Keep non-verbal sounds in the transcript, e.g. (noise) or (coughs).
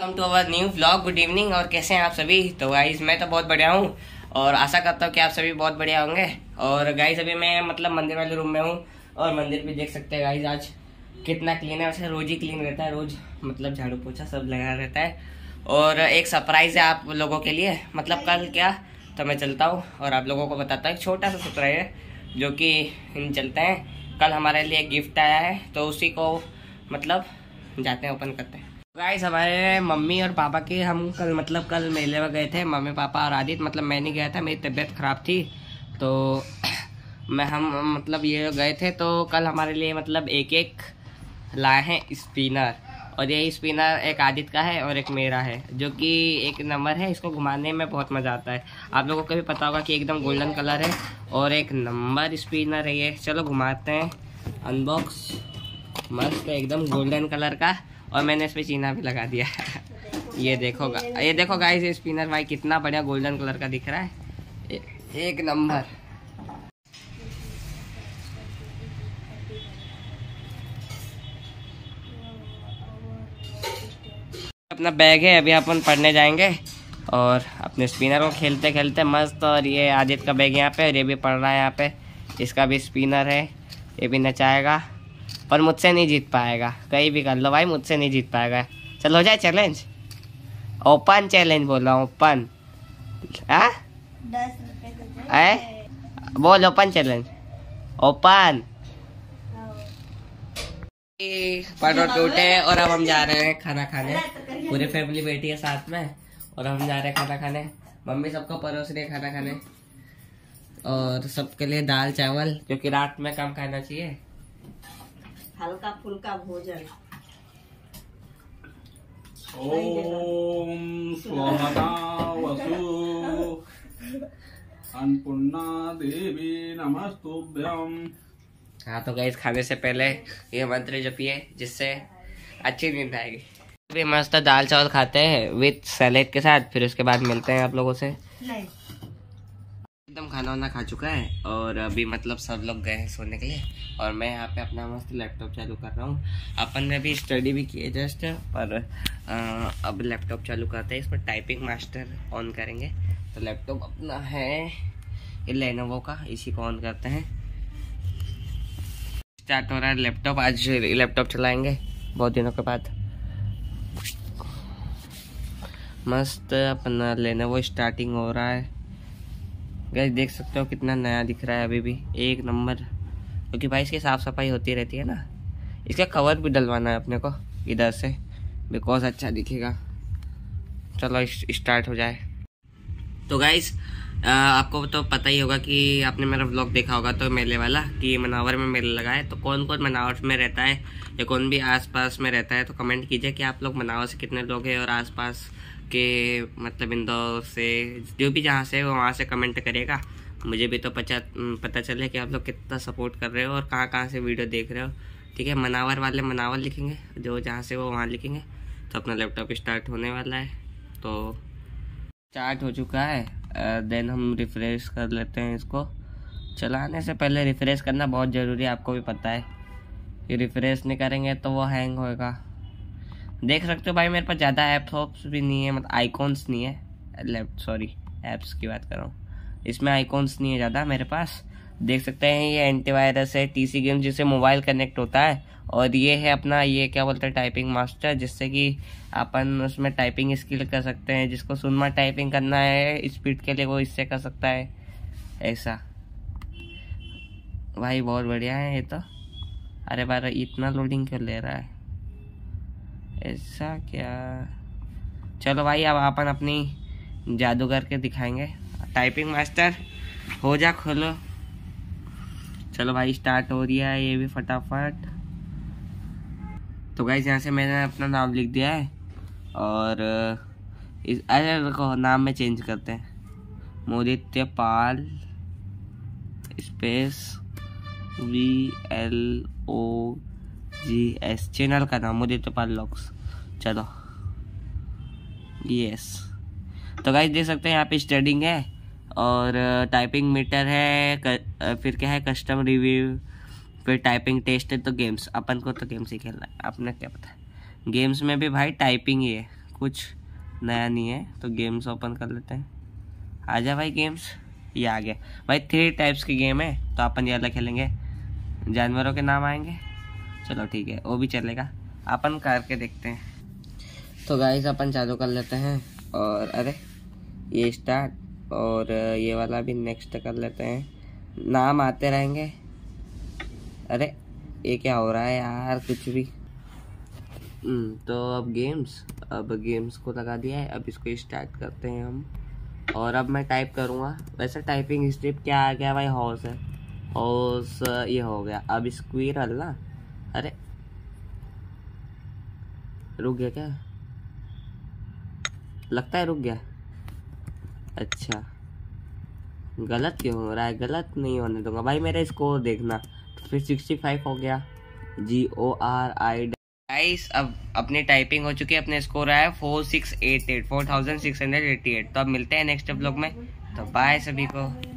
Welcome to our new vlog good evening और कैसे हैं आप सभी? तो गाइज़ मैं तो बहुत बढ़िया हूँ। और आशा करता हूँ कि आप सभी बहुत बढ़िया होंगे। और गाइज़ अभी मैं मतलब मंदिर वाले रूम में हूँ। और मंदिर भी देख सकते हैं गाइज़ आज कितना क्लीन है। वैसे रोज ही क्लीन रहता है। रोज मतलब झाड़ू पोछा सब लगा रहता है। और एक सरप्राइज़ है आप लोगों के लिए। मतलब कल क्या? तो मैं चलता हूँ और आप लोगों को बताता हूँ। छोटा सा सरप्राइज़ है, जो कि हम चलते हैं। कल हमारे लिए गिफ्ट आया है तो उसी को मतलब जाते हैं ओपन करते हैं। गाइस हमारे मम्मी और पापा के हम कल मतलब कल मेले में गए थे। मम्मी, पापा और आदित्य मतलब मैं नहीं गया था, मेरी तबीयत ख़राब थी। तो (coughs) मैं हम मतलब ये गए थे तो कल हमारे लिए मतलब एक एक लाए हैं स्पिनर। और ये स्पिनर एक आदित्य का है और एक मेरा है, जो कि एक नंबर है। इसको घुमाने में बहुत मज़ा आता है। आप लोगों को भी पता होगा कि एकदम गोल्डन कलर है और एक नंबर स्पिनर है ये। चलो घुमाते हैं। अनबॉक्स मस्त एकदम गोल्डन कलर का। और मैंने इसमें चीना भी लगा दिया (laughs) ये देखो ये देखो गाइस ये स्पिनर भाई कितना बढ़िया गोल्डन कलर का दिख रहा है। एक नंबर। अपना बैग है, अभी अपन पढ़ने जाएँगे और अपने स्पिनर को खेलते खेलते मस्त और ये आदित्य का बैग यहाँ पे और ये भी पढ़ रहा है यहाँ पे। इसका भी स्पिनर है, ये भी नचाएगा। पर मुझसे नहीं जीत पाएगा। कहीं भी कर लो भाई मुझसे नहीं जीत पाएगा। चलो हो जाए चैलेंज ओपन चैलेंज बोल रहा हूँ ओपन बोल ओपन चैलेंज ओपन पटो टूटे और अब हम जा रहे हैं खाना खाने। पूरी फैमिली बैठी है साथ में और हम जा रहे हैं खाना खाने। मम्मी सबको परोस रही है खाना खाने। और सबके लिए दाल चावल क्योंकि रात में कम खाना चाहिए। हल्का फुल्का भोजन। ओम वसु। अन्नपूर्णा देवी नमस्तुभ्यम। हाँ तो गैस खाने से पहले ये मंत्र जपिए जिससे अच्छी नींद आएगी। अभी मस्त दाल चावल खाते हैं विथ सैलेड के साथ फिर उसके बाद मिलते हैं आप लोगों से। नहीं। एकदम खाना वाना खा चुका है और अभी मतलब सब लोग गए हैं सोने के लिए और मैं यहाँ पे अपना मस्त लैपटॉप चालू कर रहा हूँ। अपन ने भी स्टडी भी की है जस्ट पर अब लैपटॉप चालू करते हैं। इस पर टाइपिंग मास्टर ऑन करेंगे। तो लैपटॉप अपना है, ये लेनोवो का, इसी को ऑन करते हैं। स्टार्ट हो रहा है लैपटॉप आज लैपटॉप चलाएँगे बहुत दिनों के बाद। मस्त अपना लेनोवो स्टार्टिंग हो रहा है। गैस, देख सकते हो कितना नया दिख रहा है अभी भी। एक नंबर। क्योंकि भाई इसकी साफ़ सफ़ाई होती रहती है ना। इसका कवर भी डलवाना है अपने को, इधर से। बिकॉज़ अच्छा दिखेगा। चलो स्टार्ट हो जाए। तो गाइस आपको तो पता ही होगा कि आपने मेरा ब्लॉग देखा होगा तो मेले वाला कि मनावर में मेला लगा है। तो कौन कौन मनावर में रहता है या कौन भी आसपास में रहता है तो कमेंट कीजिए कि आप लोग मनावर से कितने लोग हैं और आसपास के मतलब इंदौर से, जो भी जहाँ से वहाँ से कमेंट करेगा मुझे भी तो पता पता चले कि आप लोग कितना सपोर्ट कर रहे हो और कहाँ कहाँ से वीडियो देख रहे हो। ठीक है, मनावर वाले मनावर लिखेंगे, जो जहाँ से वो वहाँ लिखेंगे। तो अपना लैपटॉप स्टार्ट होने वाला है। तो स्टार्ट हो चुका है। देन हम रिफ्रेश कर लेते हैं इसको। चलाने से पहले रिफ्रेश करना बहुत ज़रूरी है, आपको भी पता है। कि रिफ्रेश नहीं करेंगे तो वो हैंग होएगा। देख सकते हो भाई, मेरे पास ज़्यादा ऐप्स ऑप्स भी नहीं है मतलब आइकॉन्स नहीं है। लेफ़्ट सॉरी ऐप्स की बात कर रहा हूँ। इसमें आइकॉन्स नहीं है ज़्यादा मेरे पास। देख सकते हैं, ये एंटीवायरस है टीसी गेम जिससे मोबाइल कनेक्ट होता है, और ये है अपना, ये क्या बोलते हैं टाइपिंग मास्टर जिससे कि अपन उसमें टाइपिंग स्किल कर सकते हैं, जिसको सुनमा टाइपिंग करना है स्पीड के लिए वो इससे कर सकता है, ऐसा। भाई बहुत बढ़िया है ये तो। अरे बार इतना लोडिंग क्यों ले रहा है। ऐसा क्या? चलो भाई, अब अपन अपनी जादू करके दिखाएँगे। टाइपिंग मास्टर हो जा, खोलो। चलो भाई स्टार्ट हो रही है, ये भी फटाफट। तो गाइज़ यहाँ से मैंने अपना नाम लिख दिया है और, इस, अरे रखो नाम में चेंज करते हैं। Moditya Pal space V L O G S channel का नाम मुझे तो पाल लॉक्स चलो यस तो गाइस देख सकते हैं, यहाँ पे स्टडिंग है। और टाइपिंग मीटर है फिर क्या है कस्टम रिव्यू फिर टाइपिंग टेस्ट है तो गेम्स अपन को तो गेम्स ही खेलना है। अपने क्या पता गेम्स में भी भाई टाइपिंग ही है, कुछ नया नहीं है तो गेम्स ओपन कर लेते हैं। आ जा भाई गेम्स ये आ गया। भाई थ्री टाइप्स की गेम है तो अपन ये अलग खेलेंगे। जानवरों के नाम आएँगे। चलो ठीक है, वो भी चलेगा। अपन करके देखते हैं। तो गाइस अपन चालू कर लेते हैं, और अरे, ये स्टार्ट और ये वाला भी नेक्स्ट कर लेते हैं। नाम आते रहेंगे। अरे ये क्या हो रहा है यार कुछ भी। हम्म, तो अब गेम्स अब गेम्स को लगा दिया है अब इसको स्टार्ट करते हैं हम। और अब मैं टाइप करूँगा। वैसे टाइपिंग स्ट्रिप क्या आ गया भाई हॉर्स है। हॉर्स ये हो गया। अब स्क्वीरल ना। अरे रुक गया क्या? लगता है रुक गया। अच्छा। गलत क्यों हो रहा है? गलत नहीं होने दूँगा। भाई, मेरा स्कोर देखना। तो फिर सिक्सटी फाइव हो गया। जी ओ आर आई गाइस अब अपनी टाइपिंग हो चुकी है, अपने स्कोर आया four six eight eight four thousand six hundred eighty eight तो अब मिलते हैं नेक्स्ट ब्लॉग में। तो बाय सभी को।